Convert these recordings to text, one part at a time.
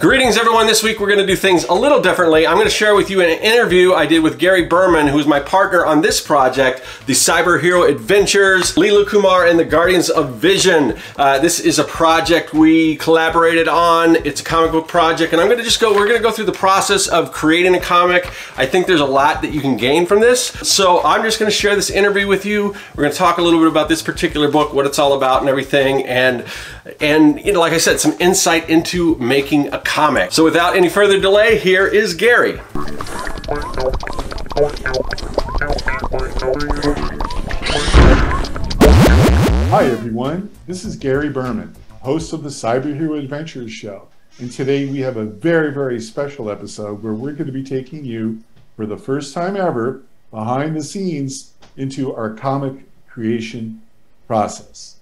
Greetings, everyone. This week we're going to do things a little differently. I'm going to share with you an interview I did with Gary Berman, who's my partner on this project, the Cyber Hero Adventures, Leela Kumar, and the Guardians of Vision. Uh, this is a project we collaborated on. It's a comic book project, and I'm going to just go, we're going to go through the process of creating a comic. I think there's a lot that you can gain from this. So I'm just going to share this interview with you. We're going to talk a little bit about this particular book, what it's all about, and everything. And, and you know, like I said, some insight into making a comic. So without any further delay, here is Gary. Hi everyone, this is Gary Berman, host of the Cyber Hero Adventures show. And today we have a very, very special episode where we're going to be taking you, for the first time ever, behind the scenes into our comic creation process.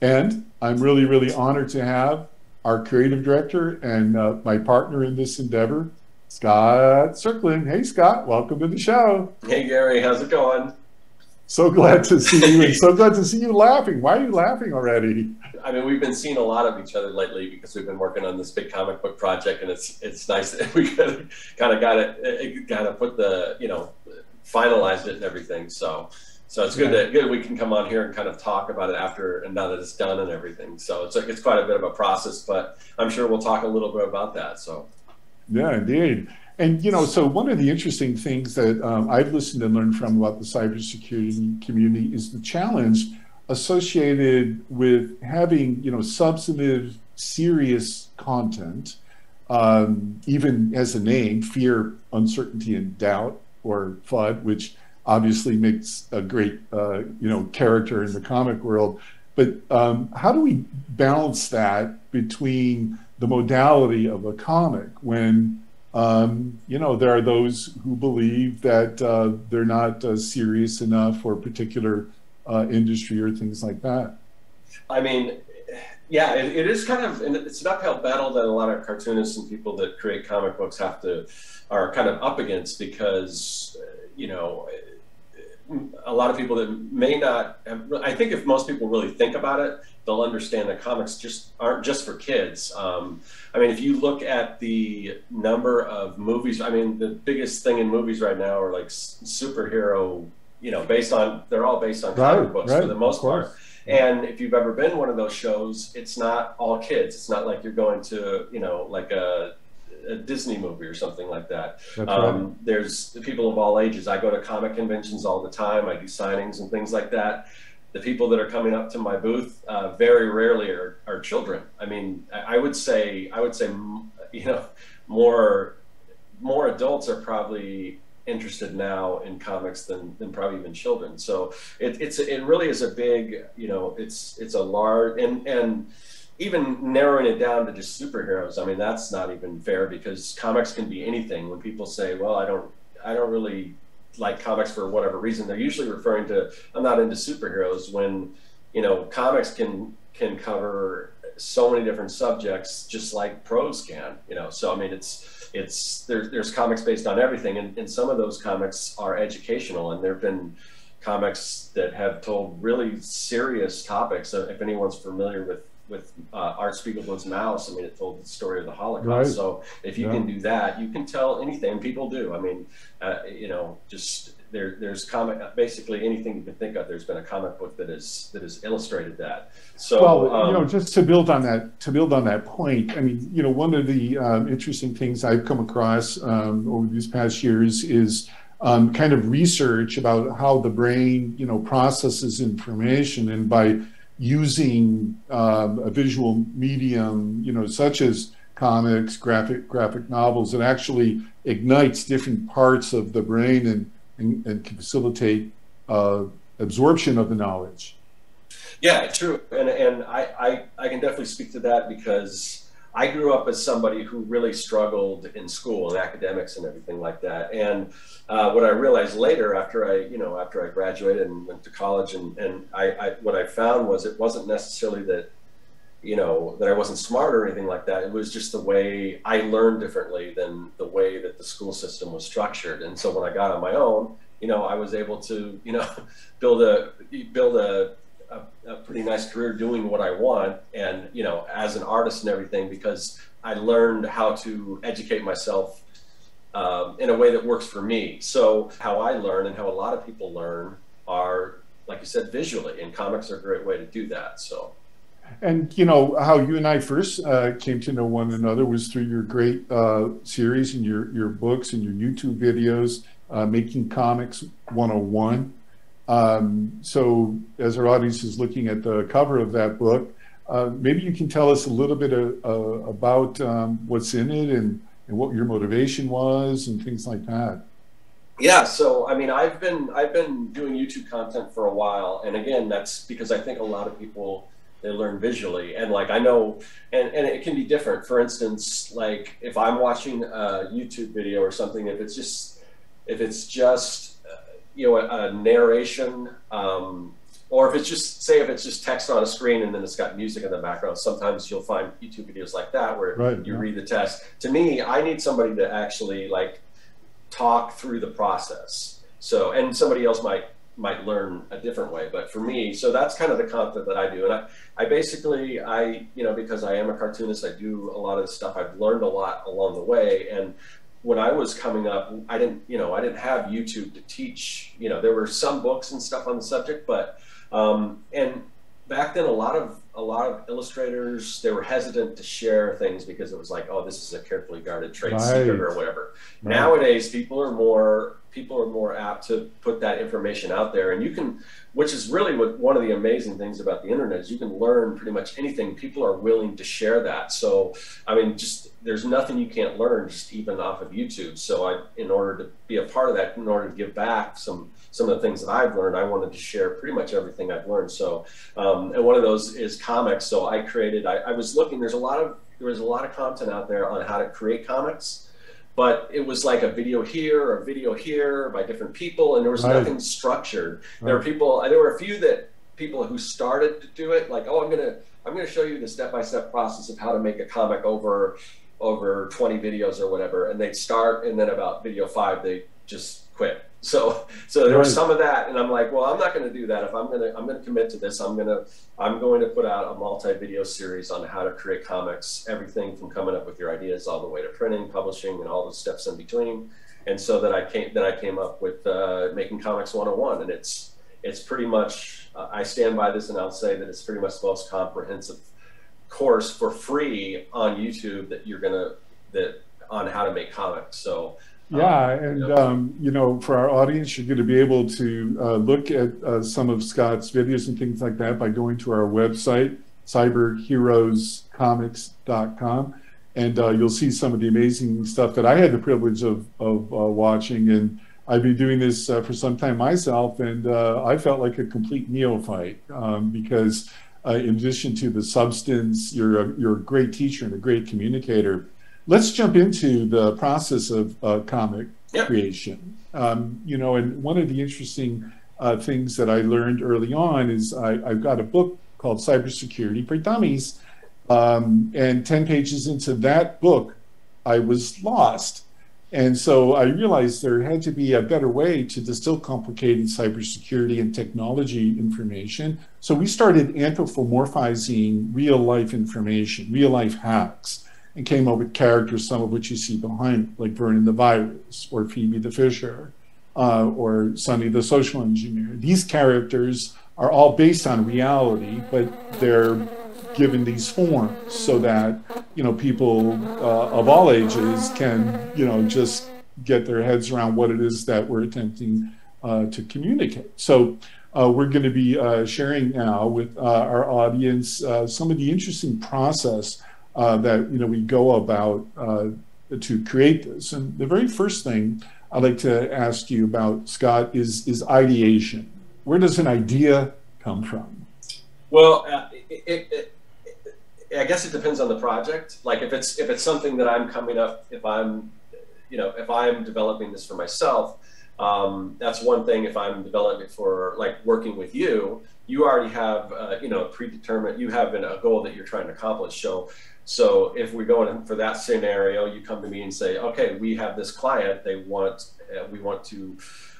And I'm really, really honored to have our creative director and uh, my partner in this endeavor, Scott Circlin. Hey, Scott, welcome to the show. Hey, Gary, how's it going? So glad to see you, and so glad to see you laughing. Why are you laughing already? I mean, we've been seeing a lot of each other lately because we've been working on this big comic book project, and it's it's nice that we kind of got it, kind of put the you know finalized it and everything. So so it's good that good we can come on here and kind of talk about it after and now that it's done and everything. So it's it's quite a bit of a process, but I'm sure we'll talk a little bit about that. So yeah, indeed. And you know, so one of the interesting things that um, I've listened and learned from about the cybersecurity community is the challenge associated with having you know substantive, serious content, um, even as a name, fear, uncertainty, and doubt, or FUD, which obviously makes a great uh, you know character in the comic world. But um, how do we balance that between the modality of a comic when um, you know there are those who believe that uh, they're not uh, serious enough for a particular uh, industry or things like that? I mean, yeah, it, it is kind of it's an uphill battle that a lot of cartoonists and people that create comic books have to are kind of up against because you know a lot of people that may not have, I think if most people really think about it, they'll understand that comics just aren't just for kids. Um, I mean, if you look at the number of movies, I mean, the biggest thing in movies right now are like superhero, you know, based on, they're all based on comic right, books right, for the most part. And if you've ever been one of those shows, it's not all kids. It's not like you're going to, you know, like a a Disney movie or something like that. Um, right. There's people of all ages. I go to comic conventions all the time. I do signings and things like that. The people that are coming up to my booth uh, very rarely are, are children. I mean, I, I would say I would say you know more more adults are probably interested now in comics than, than probably even children. So it, it's it really is a big you know it's it's a large and and even narrowing it down to just superheroes, I mean, that's not even fair because comics can be anything. When people say, well, I don't, I don't really like comics for whatever reason, they're usually referring to, I'm not into superheroes when, you know, comics can, can cover so many different subjects just like prose can, you know? So, I mean, it's, it's, there's, there's comics based on everything. And, and some of those comics are educational and there've been, comics that have told really serious topics. If anyone's familiar with with uh, Art Spiegelman's Maus, I mean, it told the story of the Holocaust. Right. So if you yeah. can do that, you can tell anything. People do. I mean, uh, you know, just there, there's comic, basically anything you can think of. There's been a comic book that is that has illustrated that. So, well, um, you know, just to build on that, to build on that point, I mean, you know, one of the um, interesting things I've come across um, over these past years is. Um, kind of research about how the brain, you know, processes information, and by using um, a visual medium, you know, such as comics, graphic graphic novels, it actually ignites different parts of the brain and and, and can facilitate uh, absorption of the knowledge. Yeah, true, and and I, I I can definitely speak to that because I grew up as somebody who really struggled in school and academics and everything like that. And uh, what I realized later, after I, you know, after I graduated and went to college, and and I, I, what I found was it wasn't necessarily that, you know, that I wasn't smart or anything like that. It was just the way I learned differently than the way that the school system was structured. And so when I got on my own, you know, I was able to, you know, build a build a a, pretty nice career doing what I want, and you know, as an artist and everything, because I learned how to educate myself um, in a way that works for me. So how I learn and how a lot of people learn are, like you said, visually, and comics are a great way to do that. So. And you know how you and I first uh, came to know one another was through your great uh, series and your your books and your YouTube videos, uh, making comics 101. Um, so as our audience is looking at the cover of that book, uh, maybe you can tell us a little bit of, uh, about um, what's in it and, and what your motivation was and things like that. Yeah, so I mean, I've been I've been doing YouTube content for a while, and again, that's because I think a lot of people they learn visually, and like I know, and and it can be different. For instance, like if I'm watching a YouTube video or something, if it's just if it's just uh, you know a, a narration. Um, or if it's just say if it's just text on a screen and then it's got music in the background sometimes you'll find youtube videos like that where right, you yeah. read the text. To me i need somebody to actually like talk through the process. So and somebody else might might learn a different way. But for me so that's kind of the content that i do. And i i basically i you know because i am a cartoonist i do a lot of stuff. I've learned a lot along the way. And when I was coming up, I didn't, you know, I didn't have YouTube to teach. You know, there were some books and stuff on the subject, but um, and back then, a lot of a lot of illustrators they were hesitant to share things because it was like, oh, this is a carefully guarded trade right. secret or whatever. Right. Nowadays, people are more people are more apt to put that information out there, and you can, which is really what one of the amazing things about the internet is you can learn pretty much anything. People are willing to share that. So, I mean, just there's nothing you can't learn just even off of YouTube. So, I, in order to be a part of that, in order to give back some some of the things that I've learned, I wanted to share pretty much everything I've learned. So, um, and one of those is comics. So I created, I, I, was looking, there's a lot of, there was a lot of content out there on how to create comics, but it was like a video here or a video here by different people. And there was right. nothing structured. Right. There were people, there were a few that people who started to do it, like, oh, I'm going to, I'm going to show you the step-by-step process of how to make a comic over, over 20 videos or whatever. And they'd start. And then about video five, they just quit so so there was some of that, and I'm like, well, I'm not going to do that. If I'm going to I'm going to commit to this, I'm going to I'm going to put out a multi-video series on how to create comics, everything from coming up with your ideas all the way to printing, publishing, and all the steps in between. And so that I came then I came up with uh, making comics 101, and it's it's pretty much uh, I stand by this, and I'll say that it's pretty much the most comprehensive course for free on YouTube that you're gonna that on how to make comics. So yeah, um, and um, you know, for our audience, you're going to be able to uh, look at uh, some of Scott's videos and things like that by going to our website, cyberheroescomics.com, and uh, you'll see some of the amazing stuff that I had the privilege of of uh, watching. And I've been doing this uh, for some time myself, and uh, I felt like a complete neophyte um, because, in addition to the substance, you're a, you're a great teacher and a great communicator let's jump into the process of uh, comic yep. creation. Um, you know, and one of the interesting uh, things that I learned early on is I, have got a book called Cybersecurity for Dummies. Um, and 10 pages into that book, I was lost. And so I realized there had to be a better way to distill complicated cybersecurity and technology information. So we started anthropomorphizing real life information, real life hacks and came up with characters, some of which you see behind, like Vernon the Virus or Phoebe the Phisher uh, or Sonny the Social Engineer. These characters are all based on reality, but they're given these forms so that you know people uh, of all ages can you know just get their heads around what it is that we're attempting uh, to communicate. So. Uh, we're going to be uh, sharing now with uh, our audience uh, some of the interesting process uh, that you know we go about uh, to create this. And the very first thing I'd like to ask you about, Scott, is is ideation. Where does an idea come from? Well, uh, it, it, it, I guess it depends on the project. Like if it's if it's something that I'm coming up, if I'm, you know, if I'm developing this for myself, um, that's one thing. If I'm developing for like working with you, you already have, uh, you know, predetermined. You have a goal that you're trying to accomplish. So so if we're going for that scenario, you come to me and say, okay, we have this client. They want uh, we want to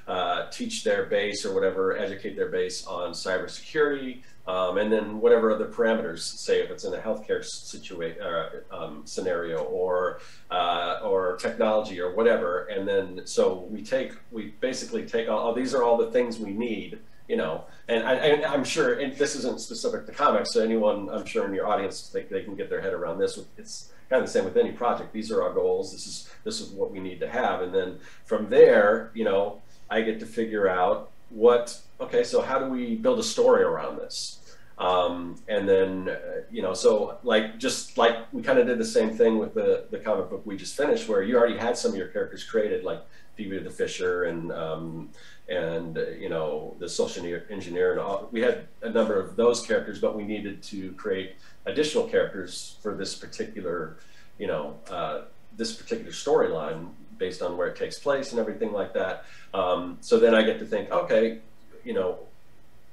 uh, teach their base or whatever, educate their base on cybersecurity. Um, and then whatever other parameters, say if it's in a healthcare situation uh, um, scenario or uh, or technology or whatever, and then so we take we basically take all oh, these are all the things we need, you know. And I, am sure this isn't specific to comics, so anyone I'm sure in your audience they, they can get their head around this. It's kind of the same with any project. These are our goals. This is this is what we need to have, and then from there, you know, I get to figure out what okay, so how do we build a story around this? Um, and then, uh, you know, so like just like we kind of did the same thing with the, the comic book we just finished, where you already had some of your characters created, like Phoebe the Phisher and um, and uh, you know the social engineer and all. We had a number of those characters, but we needed to create additional characters for this particular, you know, uh, this particular storyline based on where it takes place and everything like that. Um, so then I get to think, okay, you know,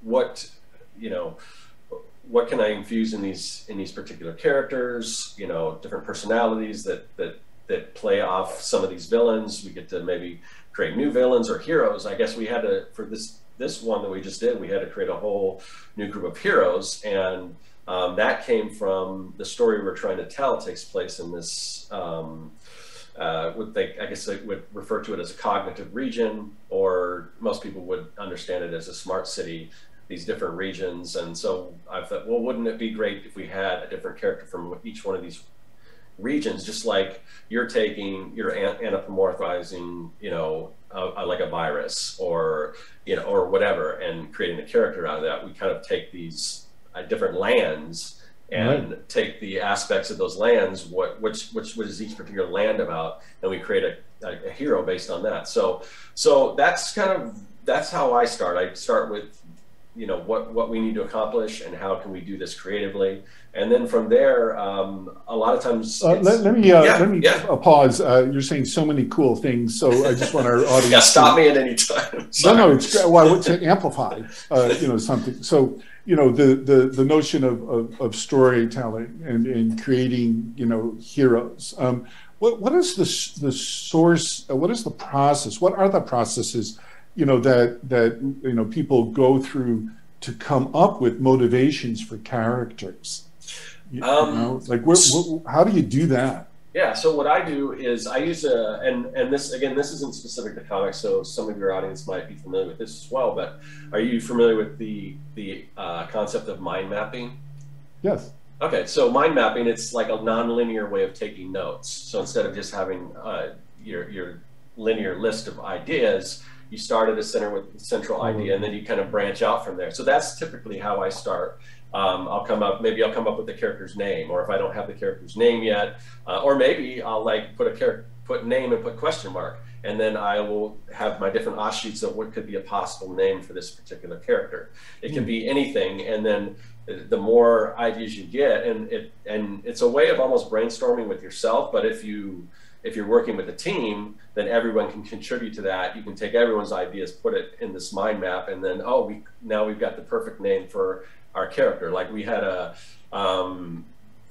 what, you know, what can I infuse in these in these particular characters? You know, different personalities that that that play off some of these villains. We get to maybe create new villains or heroes. I guess we had to for this this one that we just did. We had to create a whole new group of heroes, and um, that came from the story we're trying to tell. takes place in this. Um, uh, would they, I guess they would refer to it as a cognitive region, or most people would understand it as a smart city, these different regions. And so I thought, well, wouldn't it be great if we had a different character from each one of these regions, just like you're taking, you're anthropomorphizing, you know, like a virus or, you know, or whatever, and creating a character out of that. We kind of take these uh, different lands and right. take the aspects of those lands, what which which was each particular land about, and we create a, a, a, hero based on that. So so that's kind of that's how I start. I start with you know what what we need to accomplish and how can we do this creatively, and then from there, um, a lot of times. Uh, let, let, me uh, yeah, let me yeah. pause. Uh, you're saying so many cool things, so I just want our audience. yeah, stop to, me at any time. no, no, it's well, to amplify, uh, you know, something. So you know the the the notion of of, of storytelling and and creating you know heroes. Um, what what is the the source? Uh, what is the process? What are the processes? You know that that you know people go through to come up with motivations for characters. You, um, know, like where, how do you do that? Yeah, so what I do is I use a, and, and this, again, this isn't specific to comics, so some of your audience might be familiar with this as well, but are you familiar with the, the uh, concept of mind mapping? Yes. Okay, so mind mapping, it's like a nonlinear way of taking notes. So instead of just having uh, your, your linear list of ideas, you start at a center with central idea mm-hmm. and then you kind of branch out from there. So that's typically how I start um, I'll come up, maybe I'll come up with the character's name, or if I don't have the character's name yet, uh, or maybe I'll like put a character, put name and put question mark, and then I will have my different offshoots of what could be a possible name for this particular character. It can be anything, and then the more ideas you get, and it and it's a way of almost brainstorming with yourself. But if you if you're working with a team, then everyone can contribute to that. You can take everyone's ideas, put it in this mind map, and then oh, we now we've got the perfect name for our character. Like we had a um,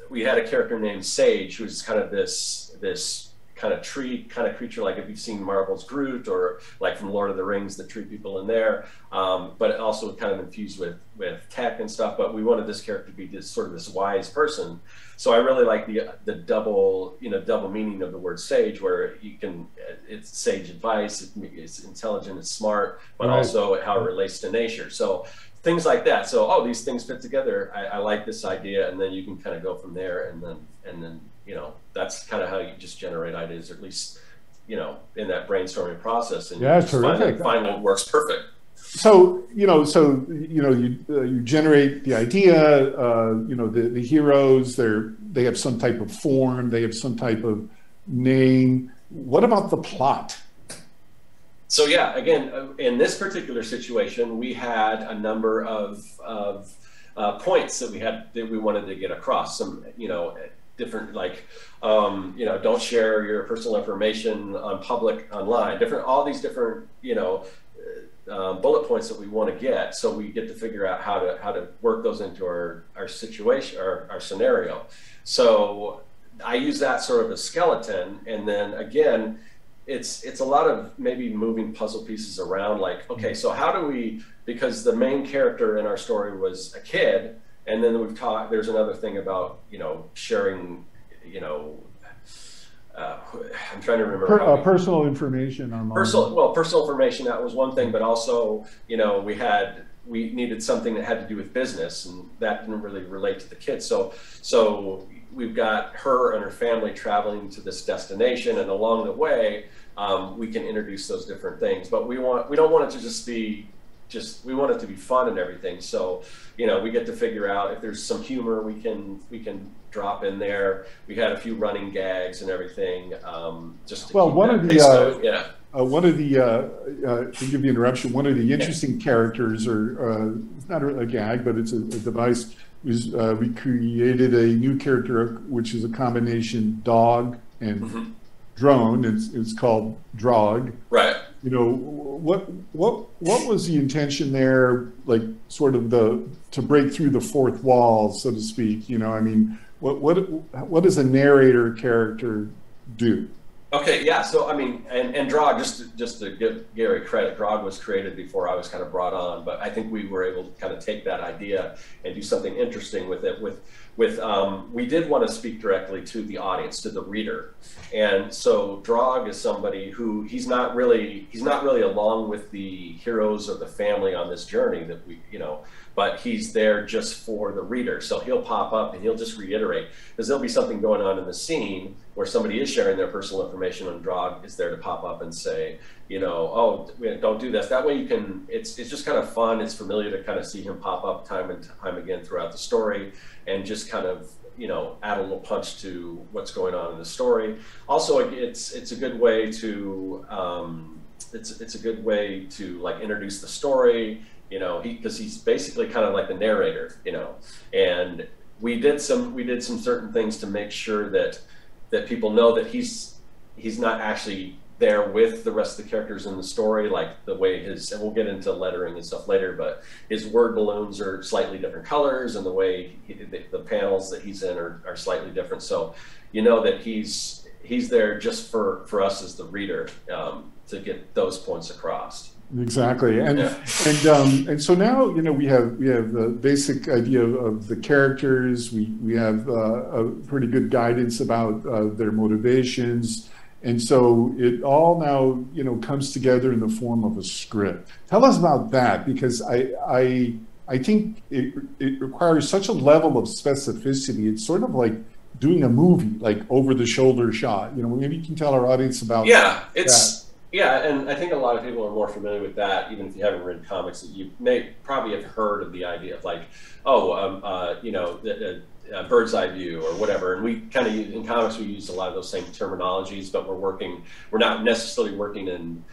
we had a character named Sage, who's kind of this this kind of tree kind of creature, like if you've seen Marvel's Groot or like from Lord of the Rings, the tree people in there. Um, but also kind of infused with with tech and stuff. But we wanted this character to be this sort of this wise person. So I really like the the double you know double meaning of the word sage, where you can it's sage advice, it's intelligent, it's smart, but right. also how it relates to nature. So things like that. So, oh, these things fit together. I, I, like this idea, and then you can kind of go from there, and then and then you know that's kind of how you just generate ideas, or at least you know in that brainstorming process, and yeah. Find, find what works perfect. So you know, so you know, you uh, you generate the idea. Uh, you know, the the heroes. They're they have some type of form. They have some type of name. What about the plot? So yeah, again, uh, in this particular situation, we had a number of, of uh, points that we had that we wanted to get across. Some, you know, different like, um, you know, don't share your personal information on public online. Different, all these different, you know, uh, um, bullet points that we want to get. So we get to figure out how to how to work those into our our situation, our our scenario. So I use that sort of a skeleton, and then again it's it's a lot of maybe moving puzzle pieces around. Like, okay, so how do we? Because the main character in our story was a kid, and then we've talked. There's another thing about you know sharing, you know. Uh, I'm trying to remember. Per, uh, personal information on personal. Well, personal information that was one thing, but also, you know, we had we needed something that had to do with business, and that didn't really relate to the kids. So, so we've got her and her family traveling to this destination, and along the way, um, we can introduce those different things. But we want we don't want it to just be just we want it to be fun and everything. So you know we get to figure out if there's some humor we can we can drop in there. We had a few running gags and everything. Um, just well, one of the uh, yeah. Uh, one of the, uh, uh, to give you interruption, one of the interesting yeah. characters, or uh, not a, a, gag, but it's a, a device, is uh, we created a new character which is a combination dog and mm-hmm. Drone. It's it's called Drog. Right. You know what what what was the intention there? Like sort of the to break through the fourth wall, so to speak. You know, I mean, what what what does a narrator character do? Okay, yeah. So I mean, and and Drog, just just to give Gary credit, Drog was created before I was kind of brought on, but I think we were able to kind of take that idea and do something interesting with it. With with um, we did want to speak directly to the audience, to the reader, and so Drog is somebody who he's not really he's not really along with the heroes or the family on this journey that we you know but he's there just for the reader. So he'll pop up and he'll just reiterate because there'll be something going on in the scene where somebody is sharing their personal information and Drog is there to pop up and say, you know, oh, don't do this. That way you can, it's, it's just kind of fun. It's familiar to kind of see him pop up time and time again throughout the story and just kind of you know add a little punch to what's going on in the story. Also, it's it's a good way to um, it's it's a good way to like introduce the story you know, he because he's basically kind of like the narrator, you know, and we did some we did some certain things to make sure that that people know that he's he's not actually there with the rest of the characters in the story, like the way his, and we'll get into lettering and stuff later, but his word balloons are slightly different colors and the way he, the, the, panels that he's in are, are slightly different. So you know that he's, he's there just for, for us as the reader um, to get those points across. Exactly, and yeah. and um, and so now you know we have we have the basic idea of, of the characters. We we have uh, a pretty good guidance about uh, their motivations, and so it all now you know comes together in the form of a script. Tell us about that because I I I think it it requires such a level of specificity. It's sort of like doing a movie, like over the shoulder shot. You know, maybe you can tell our audience about. Yeah, it's. That yeah, and I think a lot of people are more familiar with that, even if you haven't read comics. You may probably have heard of the idea of like, oh, um, uh, you know, the, uh, bird's eye view or whatever. And we kind of in comics we use a lot of those same terminologies, but we're working. We're not necessarily working in.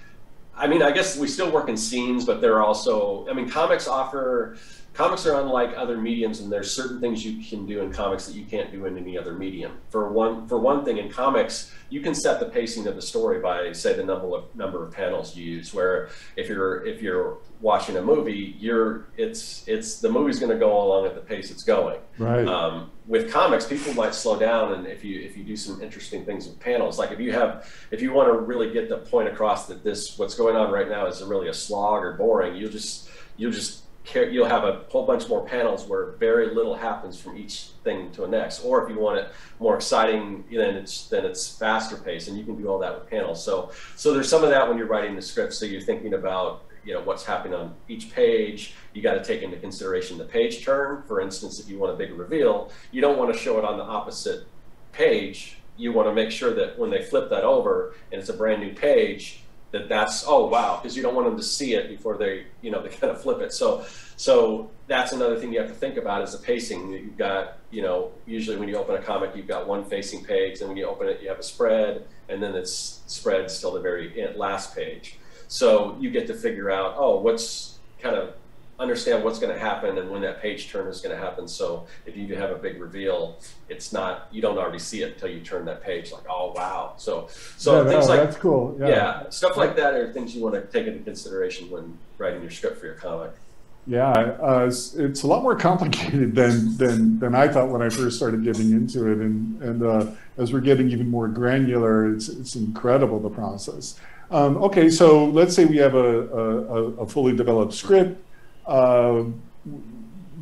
I mean, I guess we still work in scenes, but they're also. I mean, comics offer comics are unlike other mediums and there's certain things you can do in comics that you can't do in any other medium. For one for one thing in comics you can set the pacing of the story by say the number of number of panels you use where if you're if you're watching a movie you're it's it's the movie's going to go along at the pace it's going. Right. Um, with comics people might slow down and if you if you do some interesting things with panels like if you have if you want to really get the point across that this what's going on right now is really a slog or boring you'll just you'll just you'll have a whole bunch more panels where very little happens from each thing to the next. Or if you want it more exciting, then it's then it's faster paced, and you can do all that with panels. So so there's some of that when you're writing the script. So you're thinking about you know what's happening on each page. You got to take into consideration the page turn. For instance, if you want a big reveal, you don't want to show it on the opposite page. You want to make sure that when they flip that over and it's a brand new page, that that's oh wow because you don't want them to see it before they you know they kind of flip it. So so that's another thing you have to think about is the pacing. You've got you know usually when you open a comic you've got one facing page and when you open it you have a spread and then it's spreads till the very eh, last page. So you get to figure out oh what's kind of understand what's going to happen and when that page turn is going to happen. So if you have a big reveal, it's not you don't already see it until you turn that page. Like oh wow. So so yeah, things no, like that's cool. Yeah. yeah. stuff like that are things you want to take into consideration when writing your script for your comic. Yeah, uh, it's, it's, a lot more complicated than, than, than I thought when I first started getting into it. And, and uh, as we're getting even more granular, it's, it's incredible the process. Um, okay, so let's say we have a, a, a fully developed script. Uh,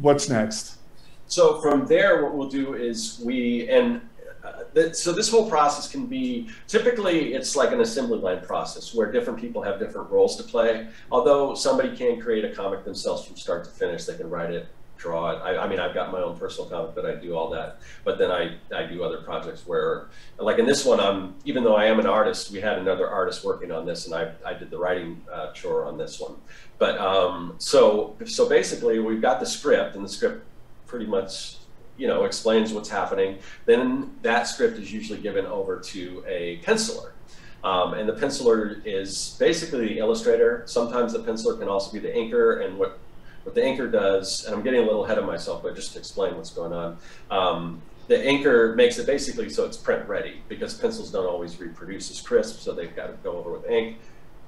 what's next? So from there, what we'll do is we, and so this whole process can be typically it's like an assembly line process where different people have different roles to play. Although somebody can create a comic themselves from start to finish, they can write it, draw it. I, I, mean, I've got my own personal comic that I do all that, but then I, I do other projects where, like in this one, I'm even though I am an artist, we had another artist working on this, and I, I did the writing uh, chore on this one. But um, so so basically, we've got the script, and the script pretty much you know, explains what's happening. Then that script is usually given over to a penciler. Um, and the penciler is basically the illustrator. Sometimes the penciler can also be the inker. And what, what the inker does, and I'm getting a little ahead of myself, but just to explain what's going on. Um, the inker makes it basically so it's print ready because pencils don't always reproduce as crisp, so they've got to go over with ink.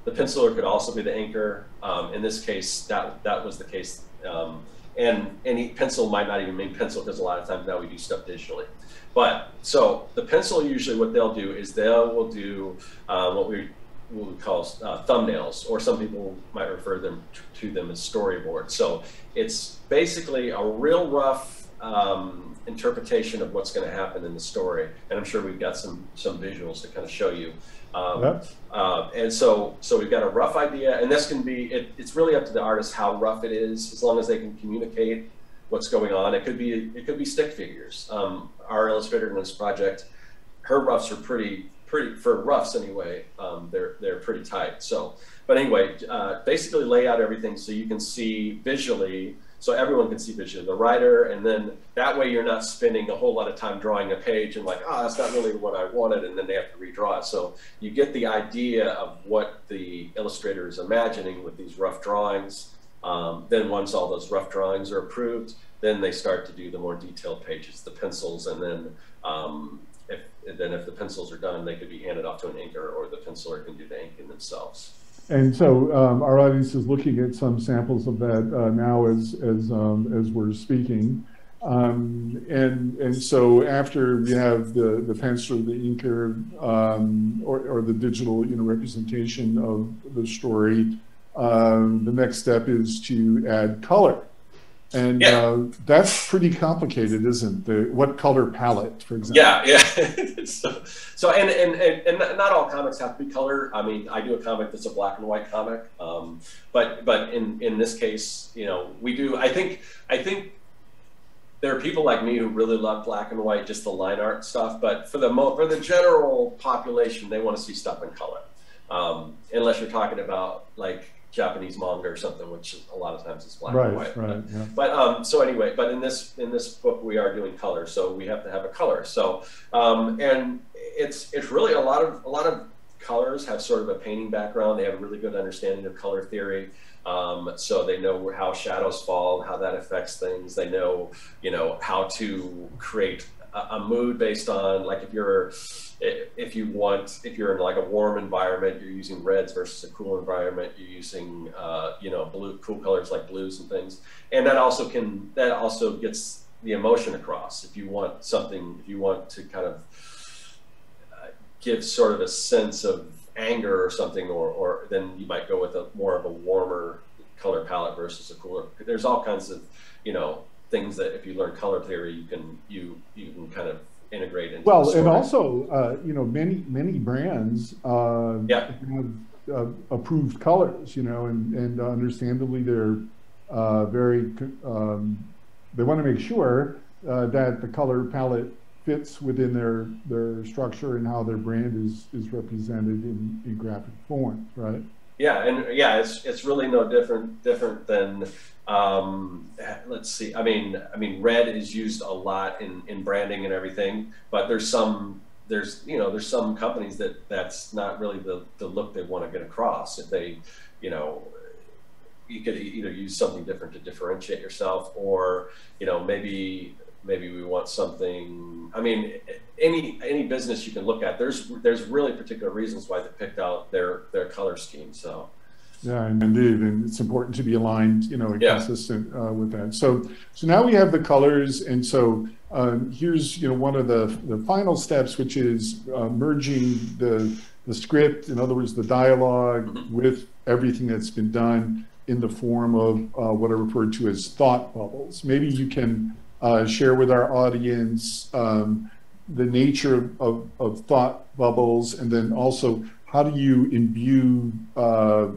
The penciler could also be the inker. Um, in this case, that that was the case. Um, and any pencil might not even mean pencil because a lot of times now we do stuff digitally. But so the pencil usually what they'll do is they will do uh, what we what we call uh, thumbnails, or some people might refer them to them as storyboards. So it's basically a real rough um, interpretation of what's going to happen in the story, and I'm sure we've got some some visuals to kind of show you. Um, yep. uh, and so, so we've got a rough idea, and this can be, it, it's really up to the artist how rough it is, as long as they can communicate what's going on. It could be, it could be stick figures. Um, our illustrator in this project, her roughs are pretty, pretty, for roughs anyway, um, they're, they're pretty tight. So, but anyway, uh, basically lay out everything so you can see visually so everyone can see visually the writer, and then that way you're not spending a whole lot of time drawing a page and like, ah, oh, that's not really what I wanted, and then they have to redraw it. So you get the idea of what the illustrator is imagining with these rough drawings. Um, then once all those rough drawings are approved, then they start to do the more detailed pages, the pencils, and then um, if, then if the pencils are done, they could be handed off to an inker, or the penciler can do the inking themselves. And so um, our audience is looking at some samples of that uh, now as as um, as we're speaking. Um, and and so after we have the the pencil, the inker, um, or, or the digital you know representation of the story, um, the next step is to add color. And yeah. uh, that's pretty complicated, isn't it? What color palette, for example? Yeah, yeah. so, so and, and, and, and not all comics have to be color. I mean, I do a comic that's a black and white comic. Um, but but in, in this case, you know, we do, I think, I think there are people like me who really love black and white, just the line art stuff. But for the mo- for the general population, they want to see stuff in color. Um, unless you're talking about like Japanese manga or something, which a lot of times is black right, and white. Right, but, yeah. but um, so anyway, but in this in this book we are doing color, so we have to have a color. So um, and it's it's really a lot of a lot of colors have sort of a painting background. They have a really good understanding of color theory. Um, so they know how shadows fall, how that affects things. They know, you know, how to create a, mood based on like if you're if you want, if you're in like a warm environment, you're using reds versus a cool environment, you're using, uh, you know, blue, cool colors like blues and things. And that also can, that also gets the emotion across. If you want something, if you want to kind of uh, give sort of a sense of anger or something, or, or then you might go with a more of a warmer color palette versus a cooler. There's all kinds of, you know, things that if you learn color theory, you can, you, you can kind of integrate into well and also uh, you know many many brands uh, yeah. have uh, approved colors you know and and understandably they're uh, very um, they want to make sure uh, that the color palette fits within their their structure and how their brand is is represented in, in graphic form right yeah and yeah it's it's really no different different than um, let's see. I mean, I mean, red is used a lot in, in branding and everything, but there's some there's you know there's some companies that that's not really the, the look they want to get across. If they, you know, you could either use something different to differentiate yourself, or you know maybe maybe we want something. I mean, any any business you can look at, there's there's really particular reasons why they picked out their their color scheme. So. Yeah, indeed, and it's important to be aligned, you know, and Yeah. consistent uh, with that. So, so now we have the colors, and so um, here's, you know, one of the the final steps, which is uh, merging the the script, in other words, the dialogue, Mhm. with everything that's been done in the form of uh, what are referred to as thought bubbles. Maybe you can uh, share with our audience um, the nature of, of thought bubbles, and then also how do you imbue uh,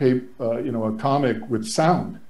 uh, you know, a comic with sound.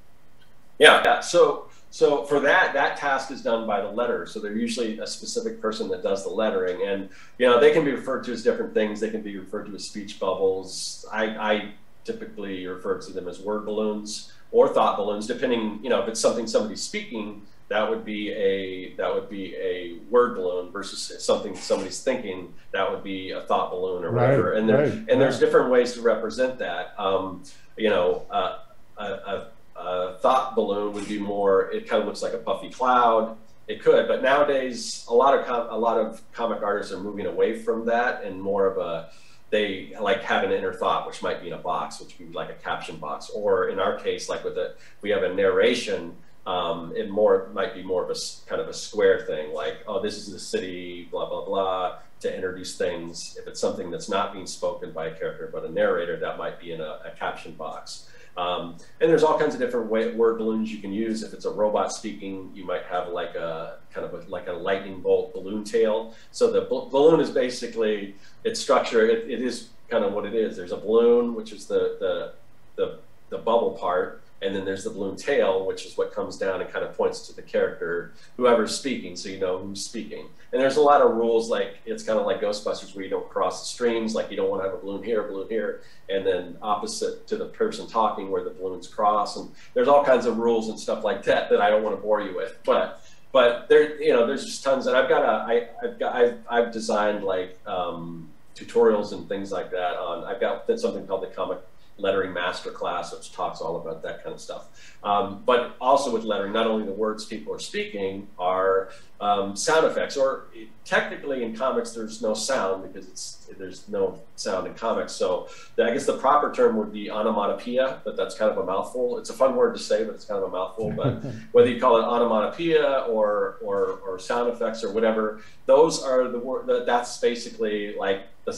Yeah, yeah. So so for that, that task is done by the letter. So they're usually a specific person that does the lettering, and you know they can be referred to as different things. They can be referred to as speech bubbles. I, I typically refer to them as word balloons or thought balloons, depending. You know, if it's something somebody's speaking, that would be a that would be a word balloon versus something somebody's thinking. That would be a thought balloon or whatever. Right, and there, right, and there's different ways to represent that. Um, you know, uh, a, a, a thought balloon would be more. It kind of looks like a puffy cloud. It could, but nowadays a lot of com- a lot of comic artists are moving away from that and more of a they like have an inner thought, which might be in a box, which would be like a caption box, or in our case, like with a we have a narration. Um, it more might be more of a kind of a square thing, like oh, this is the city, blah blah blah, to introduce things. If it's something that's not being spoken by a character but a narrator, that might be in a, a caption box. Um, and there's all kinds of different way, word balloons you can use. If it's a robot speaking, you might have like a kind of a, like a lightning bolt balloon tail. So the bal- balloon is basically its structure. It, it is kind of what it is. There's a balloon, which is the the the, the bubble part, and then there's the balloon tail, which is what comes down and kind of points to the character, whoever's speaking, so you know who's speaking. And there's a lot of rules, like it's kind of like Ghostbusters, where you don't cross the streams, like you don't want to have a balloon here, a balloon here, and then opposite to the person talking, where the balloons cross. And there's all kinds of rules and stuff like that that I don't want to bore you with, but but there, you know, there's just tons. And I've got a, I, I've got, I've, I've designed like um, tutorials and things like that on. I've got something called the Comic Lettering Masterclass, which talks all about that kind of stuff. Um, but also with lettering, not only the words people are speaking are um, sound effects, or technically in comics there's no sound because it's there's no sound in comics. So the, I guess the proper term would be onomatopoeia, but that's kind of a mouthful. It's a fun word to say, but it's kind of a mouthful. But whether you call it onomatopoeia or or, or sound effects or whatever, those are the word. That's basically like the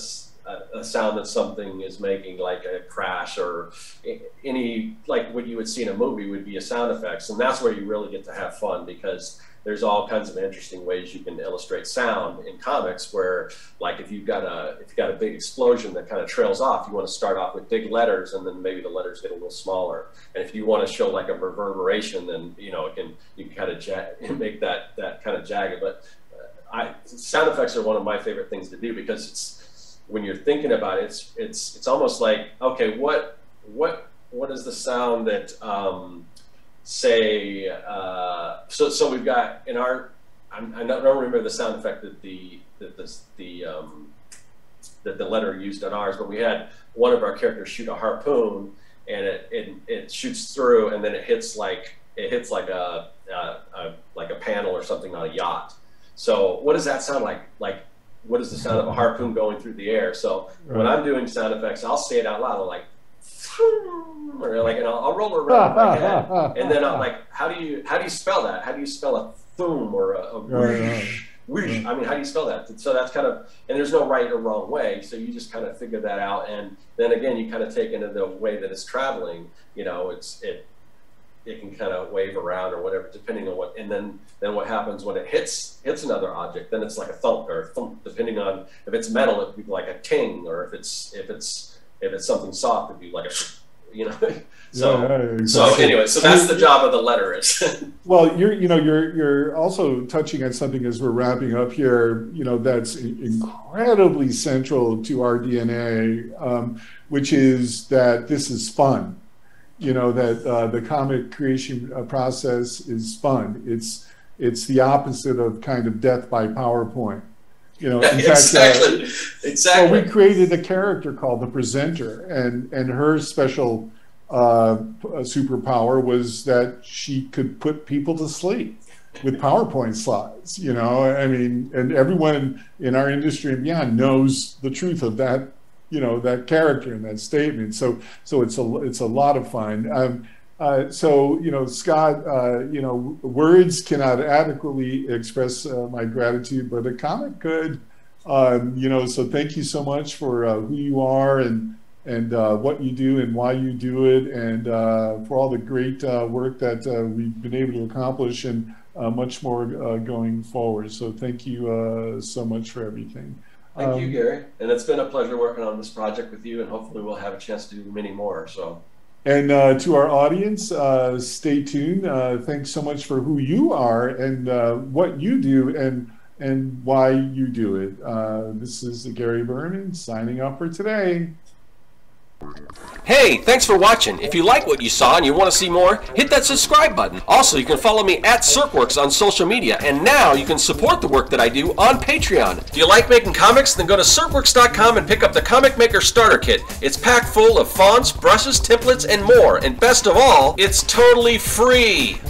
a, sound that something is making, like a crash or any like what you would see in a movie would be a sound effects, and that's where you really get to have fun because there's all kinds of interesting ways you can illustrate sound in comics where like if you've got a if you've got a big explosion that kind of trails off you want to start off with big letters and then maybe the letters get a little smaller. And if you want to show like a reverberation then you know it can you can kind of ja- make that that kind of jagged. But uh, I sound effects are one of my favorite things to do because it's when you're thinking about it it's it's it's almost like okay what what what is the sound that um, say uh, so so we've got in our I'm, I don't remember the sound effect that the that this the um, that the letter used on ours, but we had one of our characters shoot a harpoon and it, it, it shoots through and then it hits like it hits like a, a, a like a panel or something on a yacht. So what does that sound like? Like what is the sound of a harpoon going through the air? So when I'm doing sound effects, I'll say it out loud. I'm like, or like, and I'll, I'll roll around my head, and then I'm like, how do you how do you spell that? How do you spell a thoom or a, a Right, whoosh? whoosh? right. I mean, how do you spell that? So that's kind of, and there's no right or wrong way. So you just kind of figure that out, and then again, you kind of take into the way that it's traveling. You know, it's it it can kind of wave around or whatever, depending on what. And then then what happens when it hits hits another object? Then it's like a thump or a thump, depending on if it's metal, it would be like a ting, or if it's if it's if it's something soft, it'd be like a, you know. so Yeah, yeah, so anyway, so that's the job of the letter is. Well, you're, you know, you're, you're also touching on something as we're wrapping up here, you know, that's incredibly central to our DNA, um, which is that this is fun. You know, that uh, the comic creation uh, process is fun. It's, it's the opposite of kind of death by PowerPoint. You know, in fact, uh, exactly. well, we created a character called the presenter, and and her special uh, superpower was that she could put people to sleep with PowerPoint slides. You know, I mean, and everyone in our industry and beyond knows the truth of that you know that character and that statement. So so it's a it's a lot of fun. Um, uh, so you know, Scott, uh, you know, words cannot adequately express uh, my gratitude, but a comic could. Um, you know, so thank you so much for uh, who you are and and uh, what you do and why you do it, and for all the great work that we've been able to accomplish and much more going forward. So thank you so much for everything. Thank um, you, Gary. And it's been a pleasure working on this project with you, and hopefully we'll have a chance to do many more. So. And uh, to our audience, uh, stay tuned. Uh, thanks so much for who you are and uh, what you do and and why you do it. Uh, this is Gary Berman signing off for today. Hey, thanks for watching. If you like what you saw and you want to see more, hit that subscribe button. Also, you can follow me at Serkworks on social media, and now you can support the work that I do on Patreon. If you like making comics? Then go to Serkworks.com and pick up the Comic Maker Starter Kit. It's packed full of fonts, brushes, templates, and more. And best of all, it's totally free.